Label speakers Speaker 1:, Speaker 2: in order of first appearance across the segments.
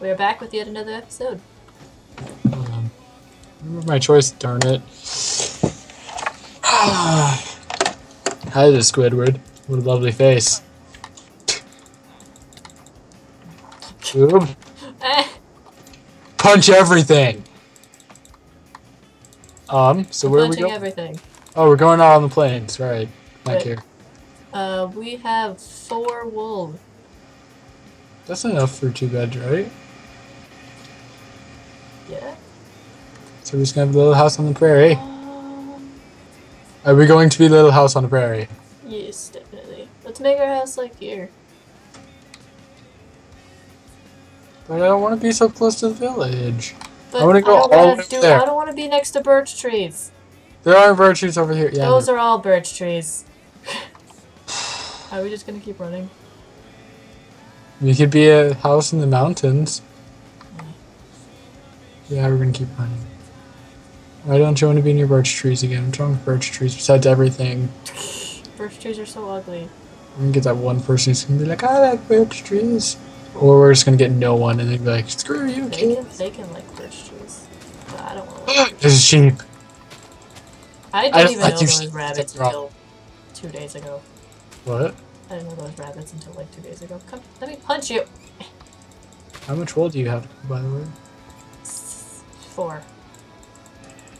Speaker 1: We are back with yet another episode.
Speaker 2: Um, remember my choice, darn it. Hi there, Squidward. What a lovely face. Ooh, punch everything! Um, so where are we
Speaker 1: punching
Speaker 2: going?
Speaker 1: everything.
Speaker 2: Oh, we're going out on the plains, right. Back here.
Speaker 1: Uh, we have four wool.
Speaker 2: That's enough for two beds, right? So we're just gonna have a little house on the prairie. Are we going to be Little House on the Prairie?
Speaker 1: yes, definitely. Let's make our house like here.
Speaker 2: But I don't want to be so close to the village.
Speaker 1: But
Speaker 2: wanna go
Speaker 1: don't
Speaker 2: all
Speaker 1: wanna do,
Speaker 2: there.
Speaker 1: I don't want to be next to birch trees.
Speaker 2: There are birch trees over here. Yeah.
Speaker 1: Those are all birch trees. are we just gonna keep running?
Speaker 2: We could be a house in the mountains. Yeah, we're gonna keep running. Why don't you want to be near birch trees again? What's wrong with birch trees besides everything?
Speaker 1: Birch trees are so ugly.
Speaker 2: We're gonna get that one person who's gonna be like, I like birch trees. Or we're just gonna get no one and they'd be like, screw you,
Speaker 1: They
Speaker 2: kid.
Speaker 1: can, they can like birch trees. But I don't want to.
Speaker 2: There's a sheep.
Speaker 1: I
Speaker 2: I
Speaker 1: didn't
Speaker 2: don't
Speaker 1: even know those rabbits until two days ago.
Speaker 2: What?
Speaker 1: I didn't know those rabbits until like two days ago. Come, let me punch you.
Speaker 2: How much wool do you have, by the way?
Speaker 1: Four.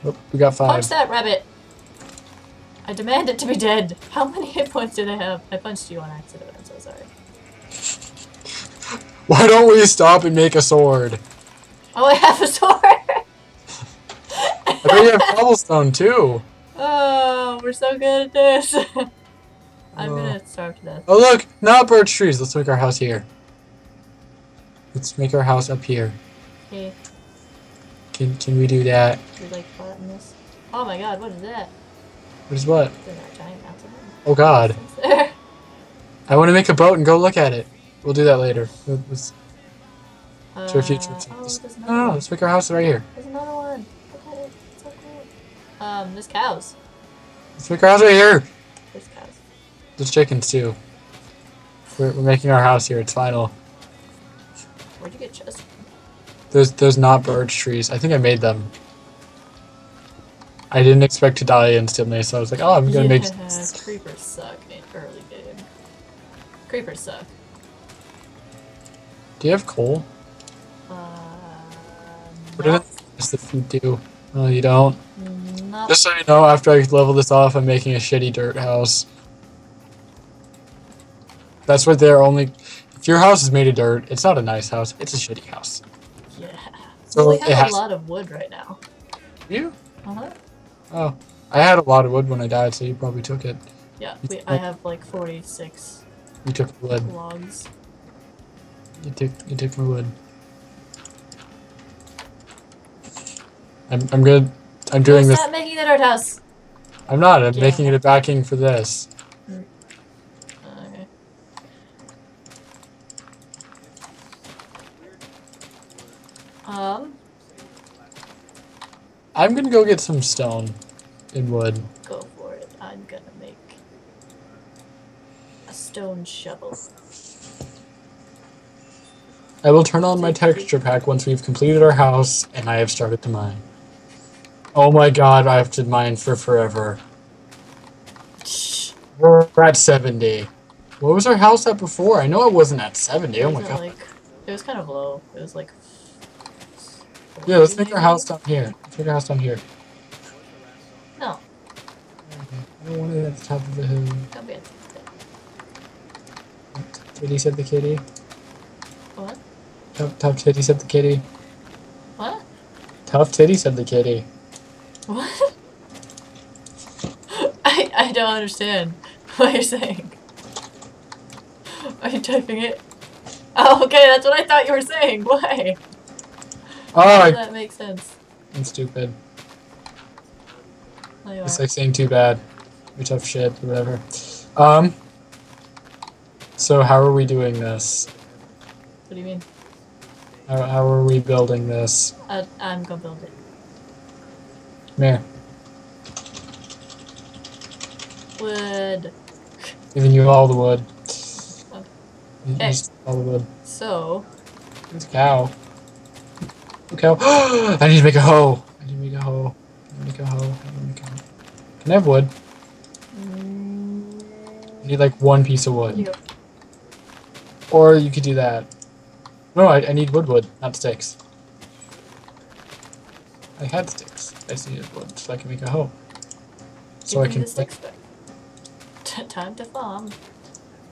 Speaker 2: Oh, we got five.
Speaker 1: Punch that rabbit. I demand it to be dead. How many hit points did I have? I punched you on accident. I'm so sorry.
Speaker 2: Why don't we stop and make a sword?
Speaker 1: Oh, I have a sword.
Speaker 2: I bet you have cobblestone too.
Speaker 1: oh, we're so good at this. I'm
Speaker 2: Oh.
Speaker 1: gonna starve to death.
Speaker 2: Oh look, not birch trees. Let's make our house here. Let's make our house up here.
Speaker 1: Okay,
Speaker 2: Can can we do that?
Speaker 1: we like flatten this. Oh my god, what is that?
Speaker 2: What is what?
Speaker 1: Is that a giant mountain?
Speaker 2: Oh god. I want to make a boat and go look at it. We'll do that later. Let's,
Speaker 1: Uh,
Speaker 2: to a future.
Speaker 1: oh, there's
Speaker 2: no, no, no, let's make our house right here.
Speaker 1: There's another one. Look at it. It's so cool. Um, there's cows.
Speaker 2: Let's make our house right here.
Speaker 1: There's cows.
Speaker 2: There's chickens too. We're, we're making our house here. It's final. There's there's not birch trees. I think I made them. I didn't expect to die instantly, so I was like, oh, I'm gonna
Speaker 1: yeah,
Speaker 2: make.
Speaker 1: creepers suck in early game. Creepers suck.
Speaker 2: Do you have coal?
Speaker 1: Uh,
Speaker 2: What does the food do? Oh, you don't.
Speaker 1: no.
Speaker 2: Just so you know, after I level this off, I'm making a shitty dirt house. That's what they're only. If your house is made of dirt, it's not a nice house. It's a shitty house.
Speaker 1: Yeah.
Speaker 2: So
Speaker 1: we have
Speaker 2: has.
Speaker 1: a lot of wood right now.
Speaker 2: You?
Speaker 1: Uh huh.
Speaker 2: Oh, I had a lot of wood when I died, so you probably took it.
Speaker 1: Yeah, we,
Speaker 2: took-
Speaker 1: I have like 46
Speaker 2: You took the wood.
Speaker 1: logs.
Speaker 2: You took. You took my wood. I'm. I'm good. I'm doing this.
Speaker 1: Stop making the dirt house.
Speaker 2: I'm not. I'm
Speaker 1: Yeah.
Speaker 2: making it a backing for this.
Speaker 1: Okay. Um,
Speaker 2: I'm gonna go get some stone and wood.
Speaker 1: go for it. I'm gonna make a stone shovel.
Speaker 2: I will turn on my texture pack once we've completed our house and I have started to mine. Oh my god, I have to mine for forever. We're at 70. What was our house at before? I know it wasn't at 70.
Speaker 1: It
Speaker 2: Oh my god.
Speaker 1: like it was kind of low. It was like
Speaker 2: Yeah, let's make our house down here. Let's make our house down here.
Speaker 1: No,
Speaker 2: I don't want it at the top of the hill.
Speaker 1: don't be
Speaker 2: Titty said the kitty.
Speaker 1: What?
Speaker 2: Tough, tough titty said the kitty.
Speaker 1: What?
Speaker 2: Tough titty said the kitty.
Speaker 1: What? I I don't understand what you're saying. Are you typing it? Oh, okay, that's what I thought you were saying. Why?
Speaker 2: Oh,
Speaker 1: How
Speaker 2: I,
Speaker 1: does that makes sense?
Speaker 2: I'm stupid.
Speaker 1: No,
Speaker 2: It's like saying too bad. You're tough shit, whatever. Um. So how are we doing this?
Speaker 1: What do you mean?
Speaker 2: How, how are we building this?
Speaker 1: I, I'm gonna build it.
Speaker 2: Come here.
Speaker 1: Wood.
Speaker 2: Giving you all the wood.
Speaker 1: Oh. Okay.
Speaker 2: All the wood.
Speaker 1: So,
Speaker 2: It's cow. Look how I need to make a hoe. I need to make a hoe. I need to make a hoe. I need to make a hoe. Can I have wood? I need like one piece of wood.
Speaker 1: You.
Speaker 2: Or you could do that. No, I, I need wood wood, not sticks. I had sticks. I just needed wood so I can make a hoe. So I
Speaker 1: Give me
Speaker 2: can
Speaker 1: sticks time to farm.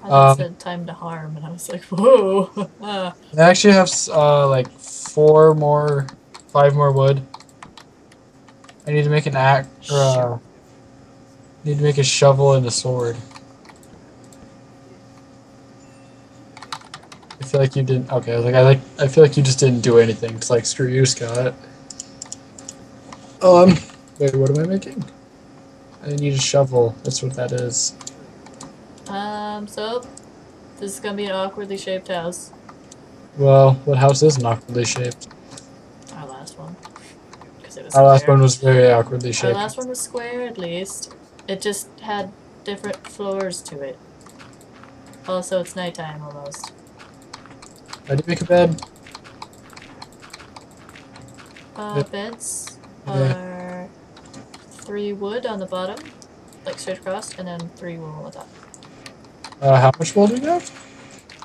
Speaker 1: I
Speaker 2: Um,
Speaker 1: thought said time to harm, and I was like, whoa.
Speaker 2: I actually have uh like four more, five more wood. I need to make an axe or uh, need to make a shovel and a sword. I feel like you didn't. Okay, like I like. I feel like you just didn't do anything. It's like screw you, Scott. Um, wait, what am I making? I need a shovel. That's what that is.
Speaker 1: Um, so, this is gonna be an awkwardly shaped house.
Speaker 2: Well, what house is awkwardly shaped?
Speaker 1: Our last one. Because it was
Speaker 2: Our last one was very awkwardly shaped.
Speaker 1: Our last one was square, at least. It just had different floors to it. Also, it's nighttime almost.
Speaker 2: I did make a bed.
Speaker 1: Uh,
Speaker 2: Yeah.
Speaker 1: beds
Speaker 2: Yeah.
Speaker 1: are three wood on the bottom, like straight across, and then three wool on the top.
Speaker 2: Uh, how much wool do you have?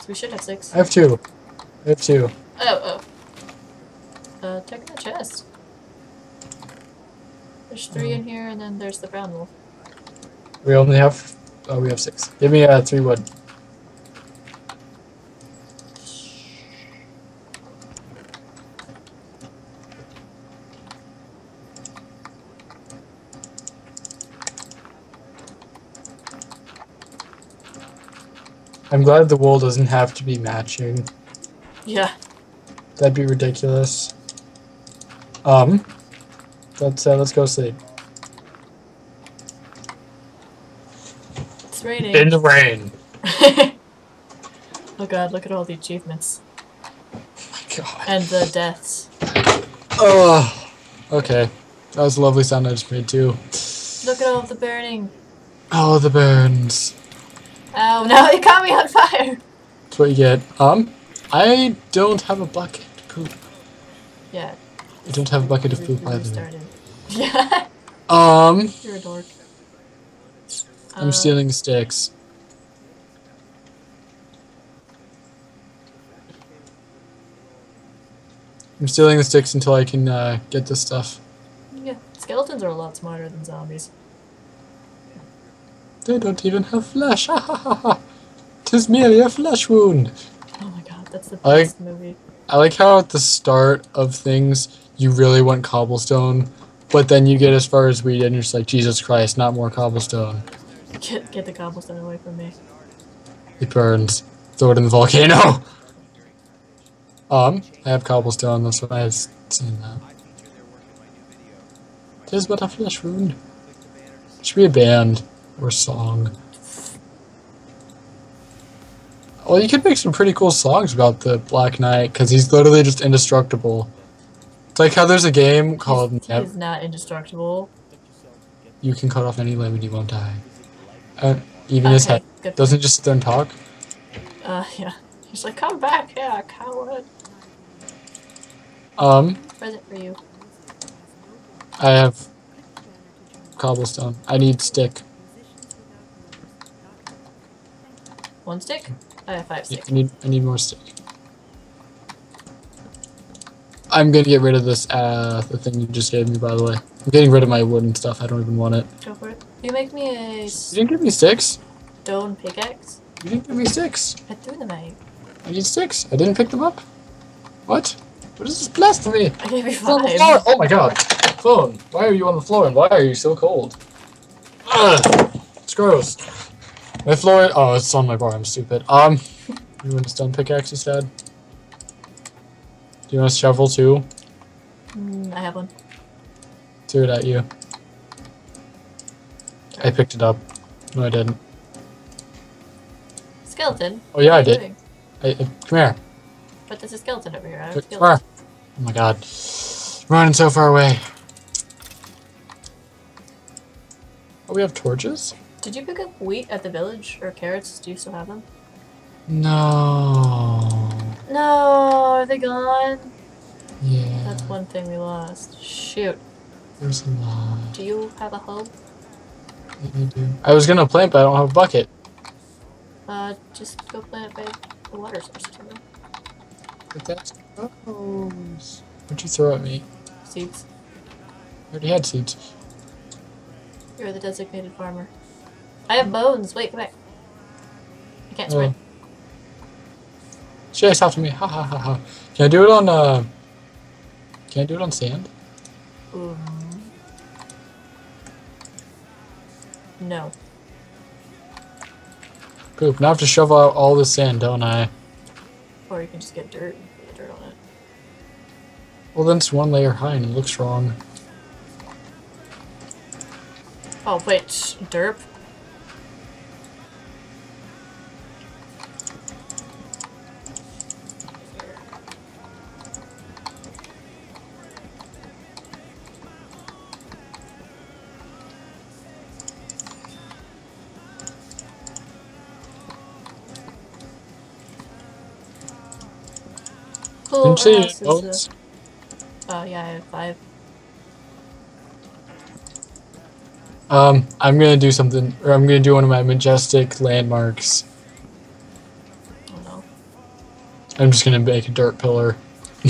Speaker 1: We should have six.
Speaker 2: I have two. I have two.
Speaker 1: Oh, oh. Uh, check the chest. There's three in here, and then there's the brown wool.
Speaker 2: We only have. Oh, we have six. Give me uh, three wood. I'm glad the wool doesn't have to be matching.
Speaker 1: Yeah.
Speaker 2: That'd be ridiculous. Um, let's uh, let's go sleep.
Speaker 1: It's raining.
Speaker 2: In the rain.
Speaker 1: oh god, look at all the achievements.
Speaker 2: My God.
Speaker 1: And the deaths.
Speaker 2: Oh, okay. That was a lovely sound I just made too.
Speaker 1: Look at all the burning.
Speaker 2: All the burns.
Speaker 1: Ow, no, it caught me on fire!
Speaker 2: That's what you get. Um, I don't have a bucket to poop.
Speaker 1: Yeah.
Speaker 2: I don't have a bucket of poop either.
Speaker 1: restarted. Yeah,
Speaker 2: Um,
Speaker 1: you're a dork.
Speaker 2: I'm
Speaker 1: Uh,
Speaker 2: stealing sticks. I'm stealing the sticks until I can uh, get this stuff.
Speaker 1: Yeah, skeletons are a lot smarter than zombies.
Speaker 2: They don't even have flesh. Ha ha ha ha. Tis merely a flesh wound.
Speaker 1: Oh my god, that's the
Speaker 2: I-
Speaker 1: best movie.
Speaker 2: I like how at the start of things you really want cobblestone, but then you get as far as we did and you're just like, Jesus Christ, not more cobblestone.
Speaker 1: Get, get the cobblestone away from me.
Speaker 2: It burns. Throw it in the volcano. Um, I have cobblestone, that's what I've seen that. Tis but a flesh wound. Should be a band or song. Well, you could make some pretty cool songs about the Black Knight, because he's literally just indestructible. It's like how there's a game called
Speaker 1: He's, he's not indestructible.
Speaker 2: You Can Cut Off Any Limb and he Won't Die. Uh, even his head doesn't just sit there talk.
Speaker 1: Uh, yeah. He's like, come back, yeah, coward.
Speaker 2: Um,
Speaker 1: Present for you.
Speaker 2: I have cobblestone. I need stick.
Speaker 1: One stick? I have five
Speaker 2: I
Speaker 1: sticks.
Speaker 2: need I need more stick. I'm gonna get rid of this uh the thing you just gave me by the way. I'm getting rid of my wooden stuff. I don't even want it.
Speaker 1: Go for it. You make me a
Speaker 2: You didn't give me sticks.
Speaker 1: stone pickaxe.
Speaker 2: You didn't give me sticks.
Speaker 1: I threw them at you.
Speaker 2: I need sticks. I didn't pick them up. What? What is this blasphemy?
Speaker 1: I gave you five.
Speaker 2: Oh my god. Phone. Why are you on the floor and why are you so cold? Ugh. It's gross. My floor. Oh, it's on my bar. I'm stupid. Um, you want a stone pickaxe instead? Do you want a shovel too?
Speaker 1: Mm, I have one.
Speaker 2: Threw it at you. I picked it up. No, I didn't.
Speaker 1: Skeleton?
Speaker 2: Oh yeah, I did.
Speaker 1: doing?
Speaker 2: I, I, come here.
Speaker 1: But there's a skeleton over here. I
Speaker 2: Come
Speaker 1: have
Speaker 2: here. Oh my god. Running so far away. Oh, we have torches?
Speaker 1: Did you pick up wheat at the village or carrots? Do you still have them?
Speaker 2: No.
Speaker 1: No, are they gone?
Speaker 2: Yeah.
Speaker 1: That one thing we lost. Shoot.
Speaker 2: There's a lot.
Speaker 1: Do you have a hoe?
Speaker 2: I do. I was gonna plant, but I don't have a bucket.
Speaker 1: Uh, just go plant by the water source too.
Speaker 2: But that's gross. What'd you throw at me?
Speaker 1: Seeds.
Speaker 2: I already had seeds.
Speaker 1: You're the designated farmer. I have bones. Wait, come back. I can't
Speaker 2: Oh.
Speaker 1: sprint.
Speaker 2: Chase after me. Ha ha ha ha. Can I do it on uh Can I do it on sand?
Speaker 1: Um, no.
Speaker 2: Poop. Now I have to shovel out all the sand, don't I?
Speaker 1: Or you can just get dirt and put dirt on it.
Speaker 2: Well then it's one layer high and it looks wrong.
Speaker 1: Oh, wait. Derp? Cool.
Speaker 2: Didn't say you
Speaker 1: what
Speaker 2: had
Speaker 1: else Oh, yeah, I have five.
Speaker 2: Um, I'm gonna do something or I'm gonna do one of my majestic landmarks.
Speaker 1: Oh no.
Speaker 2: I'm just gonna make a dirt pillar.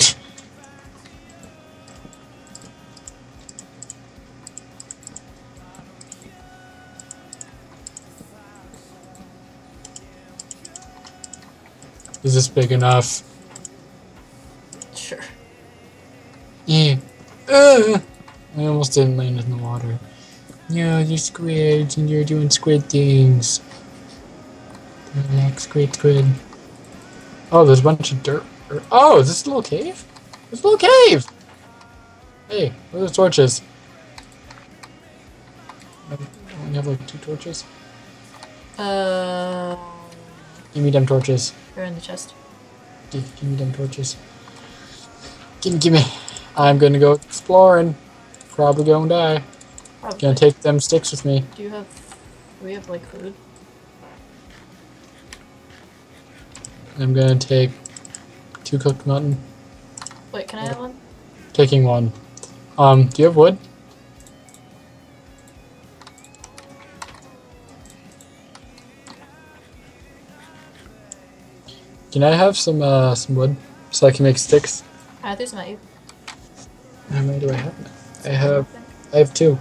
Speaker 2: Is this big enough? Uh, I almost didn't land in the water. Yeah, you're squids and you're doing squid things. They're squid squid. Oh, there's a bunch of dirt. Oh, is this a little cave? It's a little cave! Hey, where are the torches? I only have like two torches.
Speaker 1: Uh,
Speaker 2: Give me them torches.
Speaker 1: they're in the chest.
Speaker 2: Give, give me them torches. Gimme, gimme. I'm gonna go exploring. Probably gonna die.
Speaker 1: Probably.
Speaker 2: Gonna take them sticks with me.
Speaker 1: Do you have? Do we have like food?
Speaker 2: I'm gonna take two cooked mutton.
Speaker 1: Wait, can I have one?
Speaker 2: Taking one. Um, do you have wood? Can I have some uh some wood so I can make sticks?
Speaker 1: Some at you.
Speaker 2: How many do I have? I have I have two.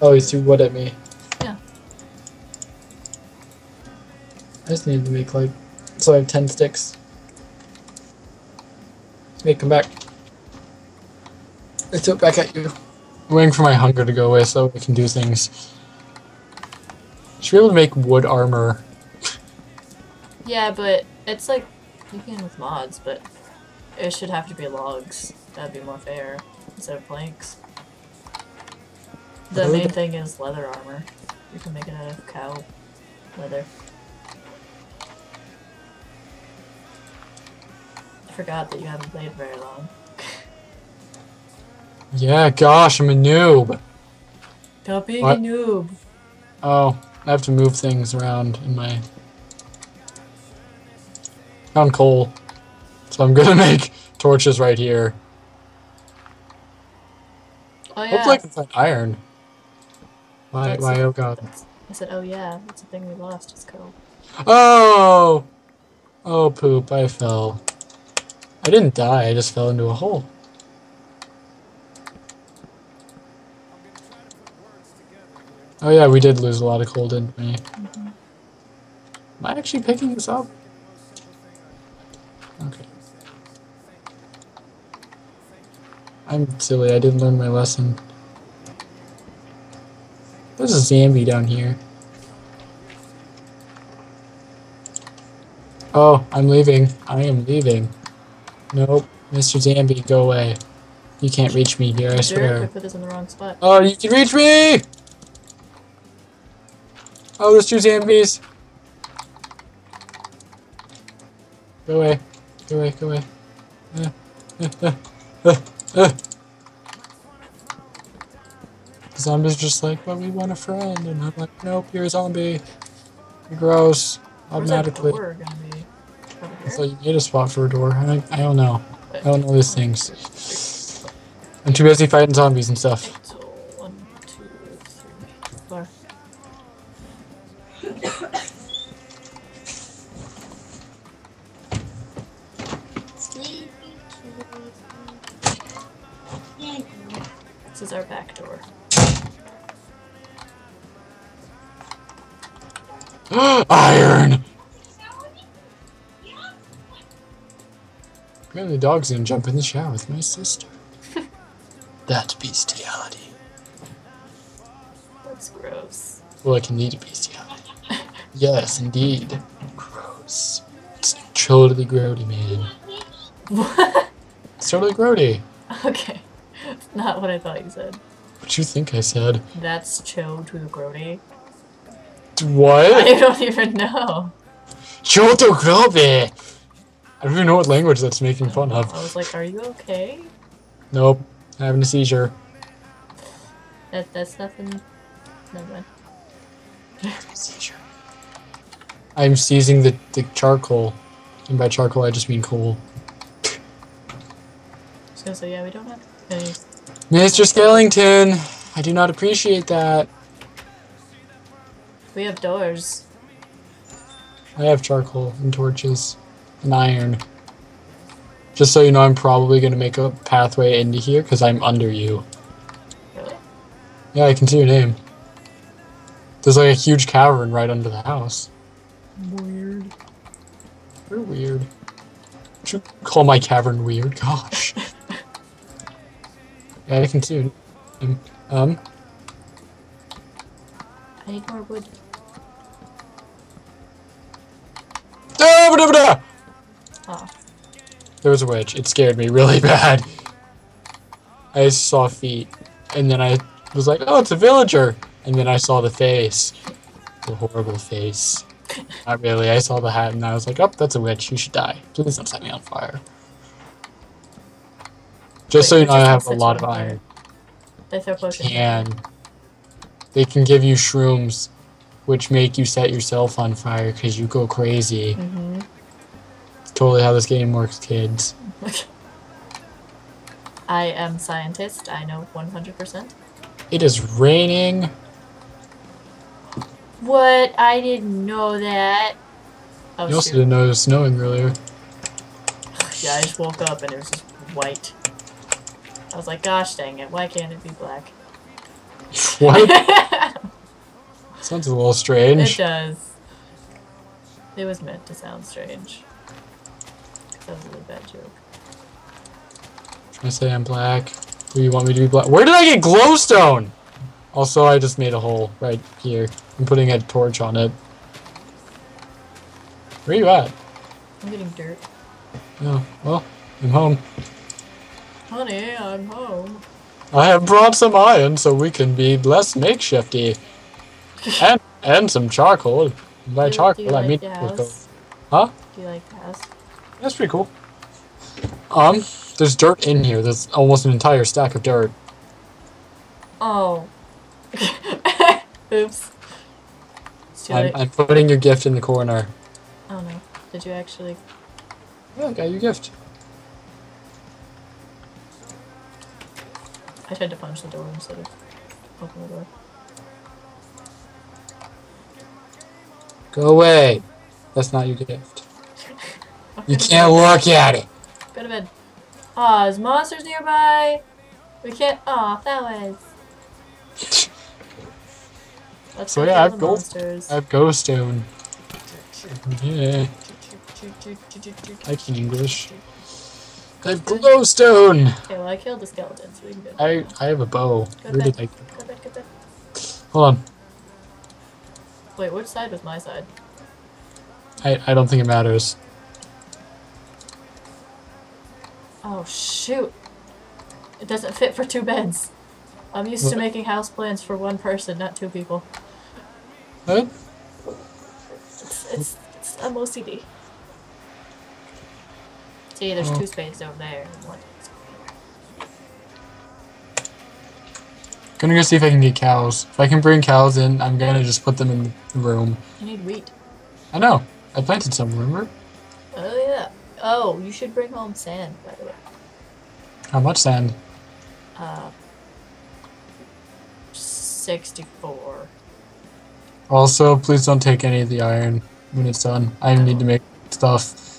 Speaker 2: Oh, you threw wood at me.
Speaker 1: Yeah.
Speaker 2: I just need to make like so I have ten sticks. Hey, come back. I threw it back at you. I'm waiting for my hunger to go away so we can do things. Should be able to make wood armor.
Speaker 1: Yeah, but it's like you can with mods, but it should have to be logs. That'd be more fair instead of planks. The main thing is leather armor. You can make it out of cow leather. I forgot that you haven't played very long.
Speaker 2: Yeah, gosh, I'm a noob.
Speaker 1: Stop being
Speaker 2: What?
Speaker 1: a noob.
Speaker 2: Oh, I have to move things around in my. Found coal. So I'm gonna make torches right here.
Speaker 1: Oh yeah.
Speaker 2: Hopefully I can find iron. Why,
Speaker 1: That's-
Speaker 2: why, oh god.
Speaker 1: I said, oh yeah, that's the thing we lost. It's coal.
Speaker 2: Oh! Oh, poop, I fell. I didn't die, I just fell into a hole. Oh yeah, we did lose a lot of coal, didn't we? Mm-hmm. Am I actually picking this up? Okay. I'm silly, I didn't learn my lesson. There's a Zambi down here. Oh, I'm leaving. I am leaving. Nope. Mr. Zambi, go away. You can't reach me here, I
Speaker 1: Derek, I put this in the wrong spot.
Speaker 2: Oh, you can reach me! Oh, there's two Zambis. Go away. Go away, go away. Uh, uh, uh. The zombies just like, but we want a friend. And I'm like, nope, you're a zombie. You're gross.
Speaker 1: Where's
Speaker 2: Automatically.
Speaker 1: door gonna be? Over
Speaker 2: I thought you made a spot for a door. I, I don't know. I don't know these things. I'm too busy fighting zombies and stuff.
Speaker 1: One, two, three, four. Is our back door.
Speaker 2: Iron! Apparently the dog's gonna jump in the shower with my sister. That's bestiality.
Speaker 1: That's gross.
Speaker 2: Well, I can lead to bestiality. yes, indeed. Gross. It's totally grody, man.
Speaker 1: What?
Speaker 2: It's totally grody.
Speaker 1: Okay. Not what I thought you said.
Speaker 2: What do you think I said?
Speaker 1: That's Cho to the Grody.
Speaker 2: What?
Speaker 1: I don't even know.
Speaker 2: Choto Grobe! I don't even know what language that's making fun of.
Speaker 1: I was like, are you okay?
Speaker 2: Nope. Having a seizure.
Speaker 1: That that's nothing. Never mind.
Speaker 2: Seizure. I'm seizing the, the charcoal. And by charcoal, I just mean coal.
Speaker 1: So, so yeah, we don't have any.
Speaker 2: Mr. Skellington, I do not appreciate that.
Speaker 1: We have doors.
Speaker 2: I have charcoal and torches and iron. Just so you know, I'm probably going to make a pathway into here because I'm under you.
Speaker 1: Really?
Speaker 2: Yeah, I can see your name. There's like a huge cavern right under the house.
Speaker 1: Weird.
Speaker 2: You're weird. Should call my cavern weird. Gosh. Yeah, I can see your name. Um,
Speaker 1: I need more wood.
Speaker 2: da, da, da,
Speaker 1: Oh.
Speaker 2: There was a witch. It scared me really bad. I saw feet, and then I was like, "Oh, it's a villager," and then I saw the face, the horrible face. Not really. I saw the hat, and I was like, "Oh, that's a witch. You should die. Please don't set me on fire." Just so you know, I have a lot of iron.
Speaker 1: They throw potions.
Speaker 2: Can they can give you shrooms, which make you set yourself on fire because you go crazy.
Speaker 1: Mm-hmm.
Speaker 2: Totally how this game works, kids.
Speaker 1: I am scientist. I know 100%.
Speaker 2: It is raining.
Speaker 1: What? I didn't know that. Oh,
Speaker 2: you also
Speaker 1: shoot.
Speaker 2: didn't know it was snowing earlier.
Speaker 1: Yeah, I just woke up and it was just white. I was like, gosh dang it, why can't it be black?
Speaker 2: What? Sounds a little strange.
Speaker 1: It does. It was meant to sound strange. That was a really bad joke.
Speaker 2: Trying to say I'm black. Do you want me to be black? Where did I get glowstone? Also, I just made a hole right here. I'm putting a torch on it. Where are you at?
Speaker 1: I'm getting dirt.
Speaker 2: Oh, well, I'm home.
Speaker 1: Honey, I'm home.
Speaker 2: I have brought some iron so we can be less makeshifty. and and some charcoal. By
Speaker 1: Do- do
Speaker 2: charcoal,
Speaker 1: you
Speaker 2: I mean
Speaker 1: like the
Speaker 2: charcoal. Huh?
Speaker 1: Do you like the house?
Speaker 2: That's pretty cool. Um, there's dirt in here. There's almost an entire stack of dirt.
Speaker 1: Oh. Oops. It's too
Speaker 2: I'm. I'm putting your gift in the corner.
Speaker 1: Oh no. Did you actually?
Speaker 2: Yeah, I got your gift.
Speaker 1: I tried to punch the door instead of open the door.
Speaker 2: Go away. That's not your gift. You can't look at it.
Speaker 1: Go to bed. Aw, is monsters nearby? We can't. Aw, that was. Let's
Speaker 2: So yeah, I've
Speaker 1: the
Speaker 2: gold- I have glowstone. Yeah, I can English. I have glowstone.
Speaker 1: Okay, well I killed the skeleton, so we can go.
Speaker 2: I I have a bow.
Speaker 1: Go
Speaker 2: Where did. I?
Speaker 1: Go back, go.
Speaker 2: Hold on.
Speaker 1: Wait, which side was my side?
Speaker 2: I I don't think it matters.
Speaker 1: Oh shoot! It doesn't fit for two beds. I'm used to making house plans for one person, not two people.
Speaker 2: What?
Speaker 1: It's it's, it's I'm OCD. See, there's
Speaker 2: Oh.
Speaker 1: two spades over there.
Speaker 2: Gonna go see if I can get cows. If I can bring cows in, I'm gonna just put them in the room.
Speaker 1: I need wheat.
Speaker 2: I know. I planted some. Remember?
Speaker 1: Oh yeah. Oh, you should bring home sand, by the way.
Speaker 2: How much sand?
Speaker 1: Uh, 64.
Speaker 2: Also, please don't take any of the iron when it's done. I need to make stuff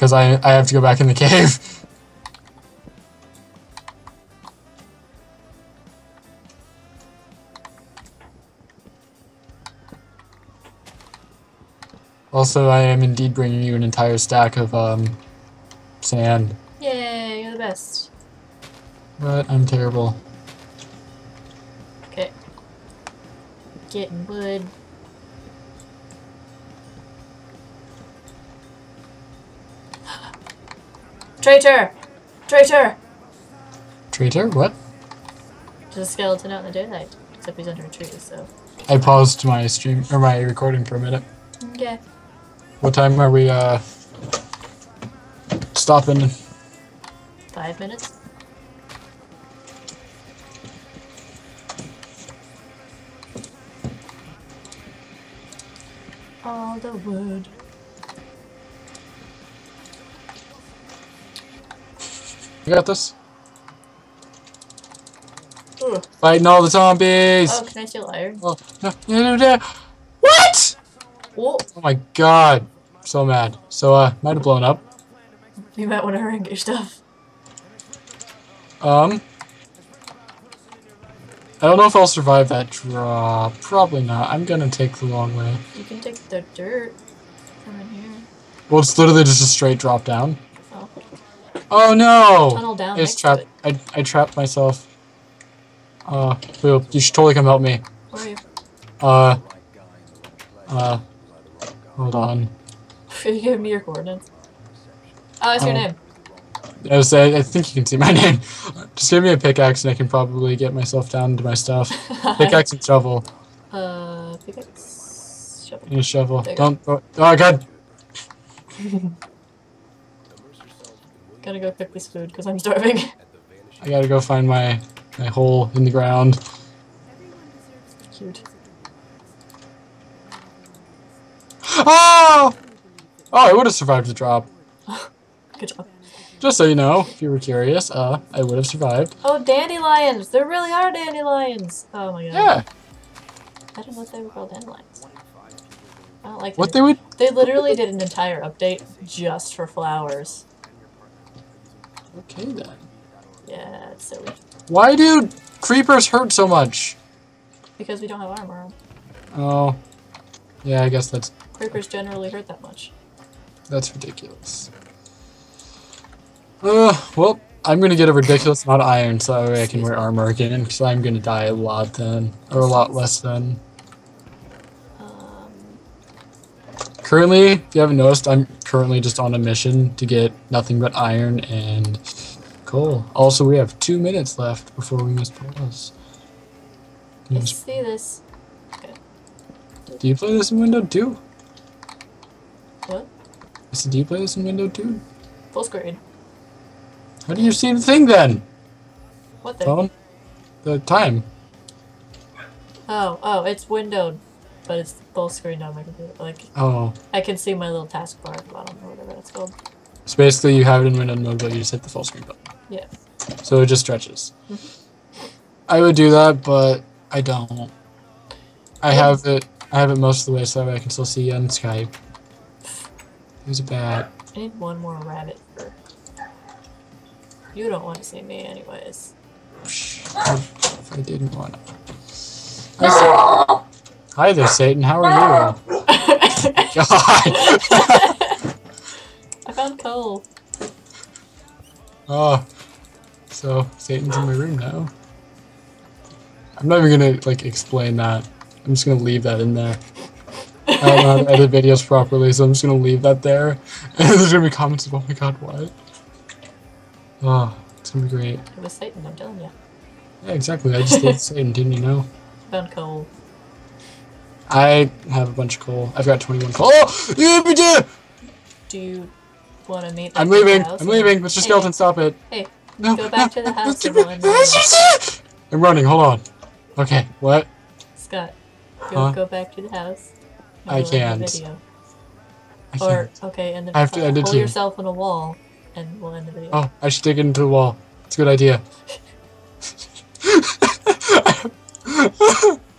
Speaker 2: because I I have to go back in the cave. Also, I am indeed bringing you an entire stack of um sand,
Speaker 1: Yay, you're the best.
Speaker 2: but I'm terrible.
Speaker 1: Okay. Getting wood. Traitor! Traitor!
Speaker 2: Traitor, what?
Speaker 1: There's a skeleton out in the daylight. Except he's under a tree, so.
Speaker 2: I paused my stream or my recording for a minute.
Speaker 1: Okay.
Speaker 2: What time are we uh stopping?
Speaker 1: Five minutes? All the wood.
Speaker 2: You got this?
Speaker 1: Ugh.
Speaker 2: Fighting all the zombies!
Speaker 1: Oh, can I steal iron?
Speaker 2: Oh, no, no, no, no. What?
Speaker 1: Oh,
Speaker 2: Oh my god. So mad. So, uh, might have blown up.
Speaker 1: you might want to get your stuff.
Speaker 2: Um, I don't know if I'll survive that drop. Probably not. I'm gonna take the long way.
Speaker 1: You can take the dirt from in here.
Speaker 2: Well, it's literally just a straight drop down.
Speaker 1: Oh,
Speaker 2: no!
Speaker 1: tunnel down
Speaker 2: It's
Speaker 1: next
Speaker 2: trapped. I, I trapped myself. Uh, Boo, you should totally come help me.
Speaker 1: Where are you?
Speaker 2: Uh, uh, hold on.
Speaker 1: you give me your coordinates. Oh, that's your
Speaker 2: Oh.
Speaker 1: name.
Speaker 2: I was I, I think you can see my name. Just give me a pickaxe and I can probably get myself down to my stuff. Pickaxe and shovel.
Speaker 1: uh, pickaxe. Shovel.
Speaker 2: And a shovel.
Speaker 1: You go.
Speaker 2: Don't. Oh, oh god.
Speaker 1: Gotta go cook this food because I'm starving.
Speaker 2: I gotta go find my my hole in the ground.
Speaker 1: Cute.
Speaker 2: Oh! Oh, I would have survived the drop.
Speaker 1: Good job.
Speaker 2: Just so you know, if you were curious, uh, I would have survived.
Speaker 1: Oh, dandelions! There really are dandelions! Oh my god.
Speaker 2: Yeah.
Speaker 1: I didn't know they were called dandelions. I don't like
Speaker 2: What they would?
Speaker 1: They literally did an entire update just for flowers.
Speaker 2: Okay then.
Speaker 1: Yeah, it's silly.
Speaker 2: Why do creepers hurt so much?
Speaker 1: Because we don't have armor.
Speaker 2: Oh. Yeah, I guess that's
Speaker 1: Creepers generally hurt that much.
Speaker 2: that's ridiculous. Uh, well, I'm gonna get a ridiculous amount of iron so that way I can wear armor again, because I'm gonna die a lot then, or a lot less then.
Speaker 1: Um,
Speaker 2: Currently, if you haven't noticed, I'm currently just on a mission to get nothing but iron and coal. Also, we have two minutes left before we must pause.
Speaker 1: Let's see this.
Speaker 2: Do you play this in window 2?
Speaker 1: What?
Speaker 2: I said, do you play this in window 2?
Speaker 1: Full screen.
Speaker 2: How do you see the thing then?
Speaker 1: What the?
Speaker 2: Phone? The time.
Speaker 1: Oh, oh, it's windowed, but it's full screen on my computer. Like,
Speaker 2: Oh.
Speaker 1: I can see my little taskbar at the bottom or whatever that's called.
Speaker 2: So basically, you have it in Windows mode, but you just hit the full screen button.
Speaker 1: Yeah.
Speaker 2: So it just stretches. Mm-hmm. I would do that, but I don't. I have it. I have it most of the way, so that way I can still see you on Skype. There's a bat.
Speaker 1: I need one more rabbit for. You don't want to see me, anyways.
Speaker 2: If I didn't want to. Hi, there, Satan. How are you? God.
Speaker 1: I found coal.
Speaker 2: oh. So Satan's in my room now. I'm not even gonna like explain that. I'm just gonna leave that in there. I don't know how to edit videos properly, so I'm just gonna leave that there. And there's gonna be comments of, oh my god, what? Oh, it's gonna be great.
Speaker 1: It was Satan, I'm telling you.
Speaker 2: Yeah, exactly. I just did Satan, didn't you know?
Speaker 1: Found coal.
Speaker 2: I have a bunch of coal. I've got 21 coal. Oh! yeah!
Speaker 1: Do you want to meet?
Speaker 2: I'm
Speaker 1: back at the
Speaker 2: leaving. I'm leaving. Mr.
Speaker 1: Hey,
Speaker 2: Skeleton, stop it.
Speaker 1: Hey,
Speaker 2: No.
Speaker 1: Go back to the house we'll
Speaker 2: I'm running. Hold on. Okay. What?
Speaker 1: Scott, go
Speaker 2: Huh?
Speaker 1: go back to the house.
Speaker 2: I
Speaker 1: we'll end the
Speaker 2: can't.
Speaker 1: video.
Speaker 2: I
Speaker 1: Or
Speaker 2: can't.
Speaker 1: okay, and then
Speaker 2: I have to end it
Speaker 1: hold
Speaker 2: here.
Speaker 1: yourself on a wall, and we'll end the video.
Speaker 2: Oh, I should dig into the wall. It's a good idea.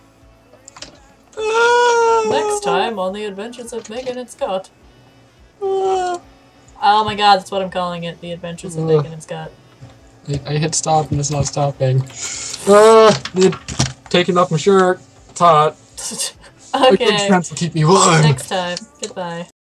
Speaker 1: Next time on the adventures of Megan and Scott. Oh my god, that's what I'm calling it. The adventures of Megan and Scott.
Speaker 2: I, I hit stop and it's not stopping. Ah, need taking off my shirt. It's hot.
Speaker 1: Okay.
Speaker 2: chance to keep me warm.
Speaker 1: Next time. Goodbye.